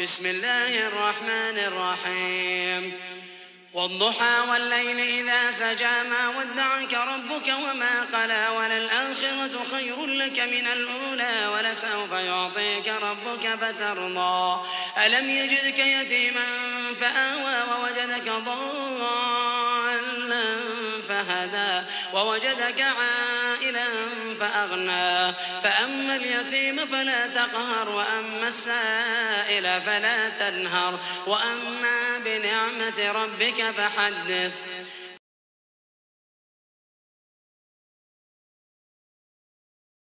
بسم الله الرحمن الرحيم. والضحى والليل إذا سجى ما ودعك ربك وما قلى وللآخرة خير لك من الأولى ولسوف يعطيك ربك فترضى. ألم يجدك يتيما فآوى ووجدك ضالا فهدى ووجدك عائلا فأغنى. فأما اليتيم فلا تقهر وأما السائل فلا تنهر. وأما بنعمة ربك فحدث.